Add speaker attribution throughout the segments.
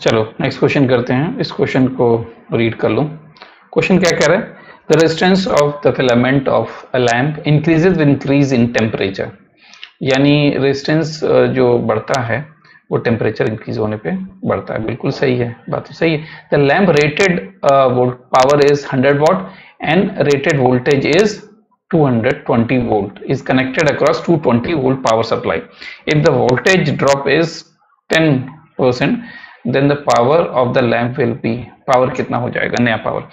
Speaker 1: चलो next question करते हैं। इस क्वेश्चन को रीड कर लो। क्वेश्चन क्या कह रहा है? The resistance of the filament of a lamp increases increase in temperature यानी रेजिस्टेंस जो बढ़ता है, वो टेम्परेचर इंक्रीज होने पे बढ़ता है। बिल्कुल सही है, बात तो सही है। The lamp rated power is 100 watt and rated voltage is 220 volt. Is connected across 220 volt power supply. If the voltage drop is 10 percent then the power of the lamp will be power कितना हो जाएगा? नया power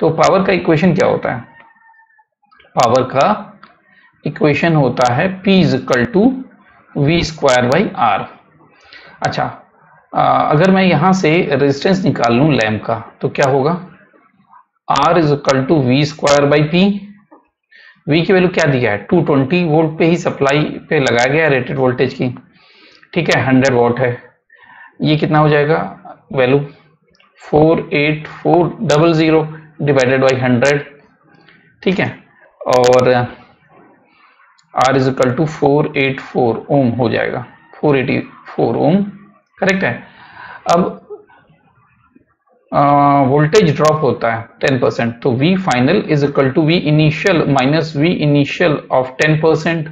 Speaker 1: तो power का equation क्या होता है? Power का इक्वेशन होता है P is equal to V square by R अच्छा आ, अगर मैं यहाँ से रेजिस्टेंस निकाल लू लैम्प का तो क्या होगा? R is equal to V square by P V की वैल्यू क्या दिया है? 220 वोल्ट पे ही सप्लाई पे लगाया गया रेटेड वोल्टेज की. ठीक है 100 वोल्ट है। ये कितना हो जाएगा? Value four eight four double zero divided by hundred ठीक है? और R is equal to four eight four ohm हो जाएगा। Four eighty four ohm correct है? अब वोल्टेज ड्रॉप होता है टेन परसेंट तो V final is equal to V initial minus V initial of ten percent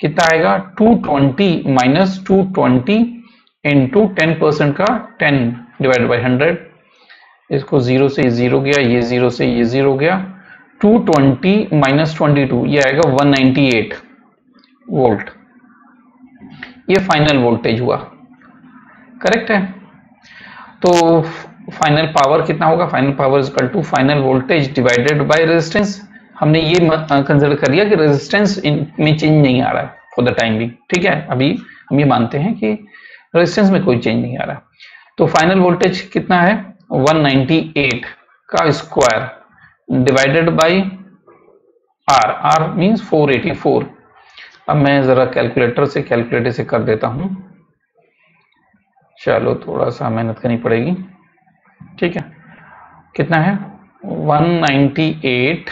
Speaker 1: कितना आएगा? Two twenty minus two twenty into ten percent का टेन डिवाइड बाई हंड्रेड इसको zero से ज़ीरो गया, ये ज़ीरो से ये ज़ीरो गया। Two twenty minus twenty two ये आएगा वन नाइनटी एट वोल्ट ये फाइनल वोल्टेज हुआ। करेक्ट है? तो फाइनल पावर कितना होगा? Final power is equal to final voltage divided by resistance हमने ये कंसिडर कर लिया कि रेजिस्टेंस में चेंज नहीं आ रहा है फॉर द टाइम भी ठीक है? अभी हम ये मानते हैं कि रेजिस्टेंस में कोई चेंज नहीं आ रहा। तो फाइनल वोल्टेज कितना है? 198 का square divided by R R means 484 अब मैं जरा कैलकुलेटर से कैलकुलेटर से कर देता हूँ। चलो, थोड़ा सा मेहनत करनी पड़ेगी। ठीक है? कितना है? 198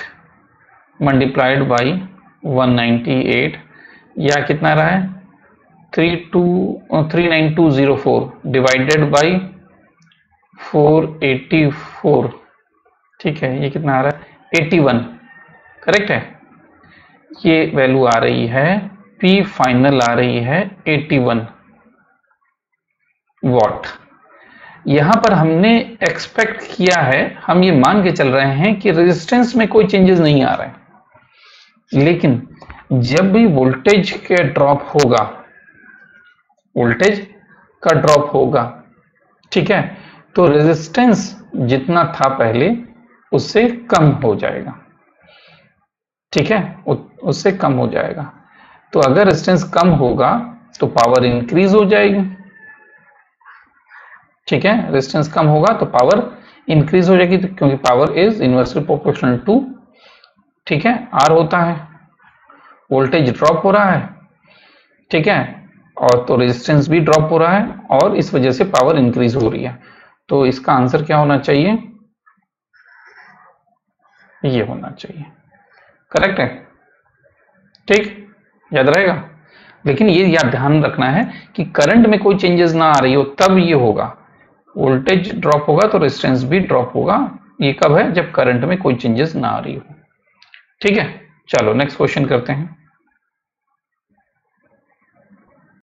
Speaker 1: मल्टीप्लाइड बाई 198 या कितना रहा है? Three two three nine two zero four divided by four eighty four ठीक है, ये कितना आ रहा है? एटी वन करेक्ट है? ये वैल्यू आ रही है पी फाइनल आ रही है एटी वन वॉट यहाँ पर हमने एक्सपेक्ट किया है, हम ये मान के चल रहे हैं कि रेजिस्टेंस में कोई चेंजेस नहीं आ रहे लेकिन जब भी वोल्टेज के ड्रॉप होगा वोल्टेज का ड्रॉप होगा। ठीक है? तो रेजिस्टेंस जितना था पहले, उससे कम हो जाएगा। ठीक है? उससे कम हो जाएगा। तो अगर रेजिस्टेंस कम होगा तो पावर इंक्रीज हो जाएगी। ठीक है? रेजिस्टेंस कम होगा तो पावर इंक्रीज हो जाएगी तो क्योंकि power is inversely proportional to ठीक है? आर होता है। वोल्टेज ड्रॉप हो रहा है। ठीक है? और तो रेजिस्टेंस भी ड्रॉप हो रहा है और इस वजह से पावर इंक्रीज हो रही है। तो इसका आंसर क्या होना चाहिए? ये होना चाहिए। करेक्ट है? ठीक? याद रहेगा? लेकिन ये याद ध्यान रखना है कि करंट में कोई चेंजेस ना आ रही हो, तब ये होगा। वोल्टेज ड्रॉप होगा तो रेजिस्टेंस भी ड्रॉप होगा। ये कब है? जब करंट में कोई चेंजेस ना आ रही हो। ठीक है? चलो नेक्स्ट क्वेश्चन करते हैं।